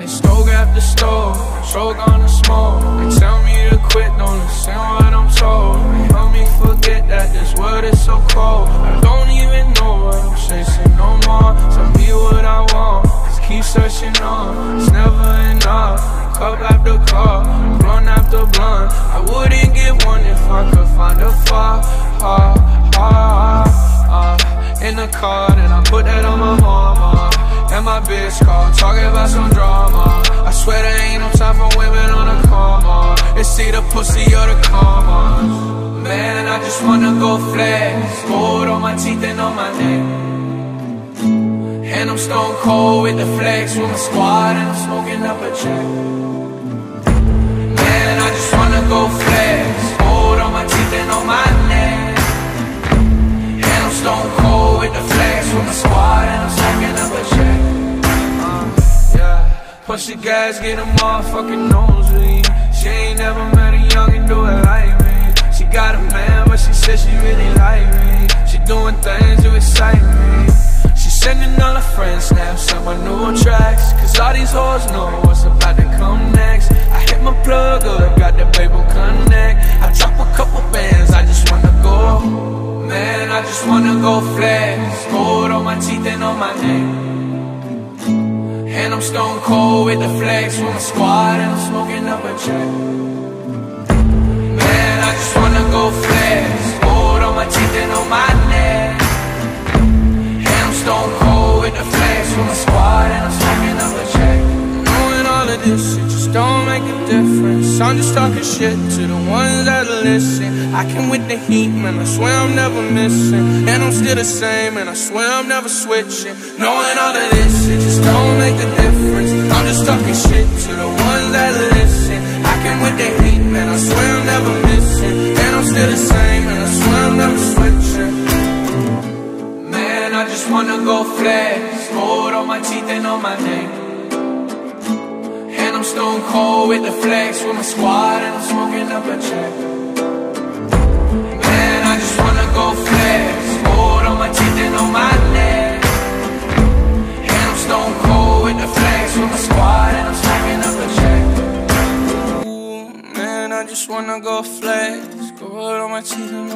stroke after stroke, stroke on the smoke. They tell me to quit, don't listen what I'm told. They help me forget that this world is so cold. I don't even know what I'm chasing no more. Tell me what I want, just keep searching on. It's never enough. Cup after cup, blunt after blunt. I wouldn't get one if I could find a far, far, far, uh, in the car. Then I put that on my mama. And my bitch call, talking about some drama. I swear there ain't no time for women on a coma. It's either pussy or the karma. Man, I just wanna go flex. Gold on my teeth and on my neck. And I'm stone cold with the flex with my squad and I'm smoking up a check. Man, I just wanna go flex. Push gas, get a motherfucking nosebleed. She ain't never met a youngin' do it like me. She got a man, but she said she really like me. She doing things to excite me. She sending all her friends snaps on my new tracks. Cause all these hoes know what's about to come next. I hit my plug up, got the paper connect. I drop a couple bands, I just wanna go. Man, I just wanna go flex. Gold on my teeth and on my neck. And I'm stone cold with the flex with my squad and I'm smoking up a check. Difference. I'm just talking shit to the ones that listen. I can with the heat, man. I swear I'm never missing. And I'm still the same, and I swear I'm never switching. Knowing all of this, it just don't make a difference. I'm just talking shit to the ones that listen. I can with the heat, man. I swear I'm never missing. And I'm still the same, and I swear I'm never switching. Man, I just wanna go flex. Gold on my teeth and on my neck. I'm stone cold with the flex with my squad and I'm smoking up a check. Man, I just wanna go flex. Gold on my teeth and on my neck. And I'm stone cold with the flex with my squad and I'm smoking up a check. Ooh, man, I just wanna go flex. Gold on my teeth and